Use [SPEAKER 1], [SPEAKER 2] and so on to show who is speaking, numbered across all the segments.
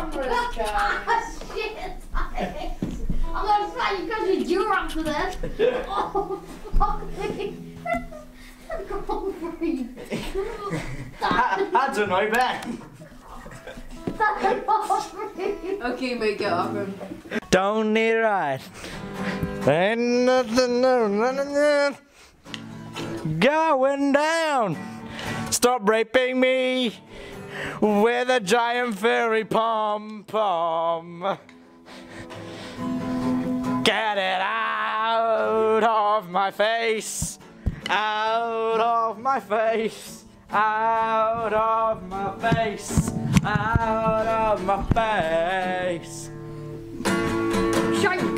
[SPEAKER 1] cameras, guys. Shit. I'm gonna slap you because you're due after this. oh, fuck me. I can't breathe. I,
[SPEAKER 2] I don't
[SPEAKER 3] okay, make it off. Um.
[SPEAKER 2] Don't need a ride. Ain't nothing, no, no, no. Going down. Stop raping me with a giant fairy pom pom. Get it out of my face. Out of my face. Out of my face. Out of my face.
[SPEAKER 1] Shank.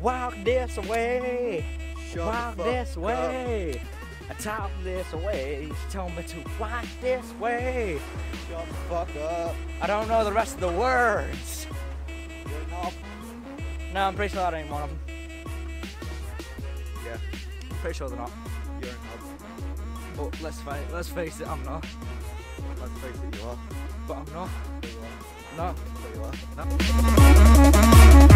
[SPEAKER 2] Walk this way,
[SPEAKER 4] Shut walk this
[SPEAKER 2] way. I talk this way. She told me to walk this way.
[SPEAKER 4] Shut the fuck up.
[SPEAKER 2] I don't know the rest of the words. No, I'm pretty sure that ain't one of them.
[SPEAKER 4] Yeah, I'm
[SPEAKER 2] pretty sure they're not.
[SPEAKER 4] you're not.
[SPEAKER 2] But let's face, let's face it, I'm not.
[SPEAKER 4] Let's face it, you are.
[SPEAKER 2] But I'm not.
[SPEAKER 4] You are.
[SPEAKER 2] No.
[SPEAKER 4] But you are.
[SPEAKER 2] No.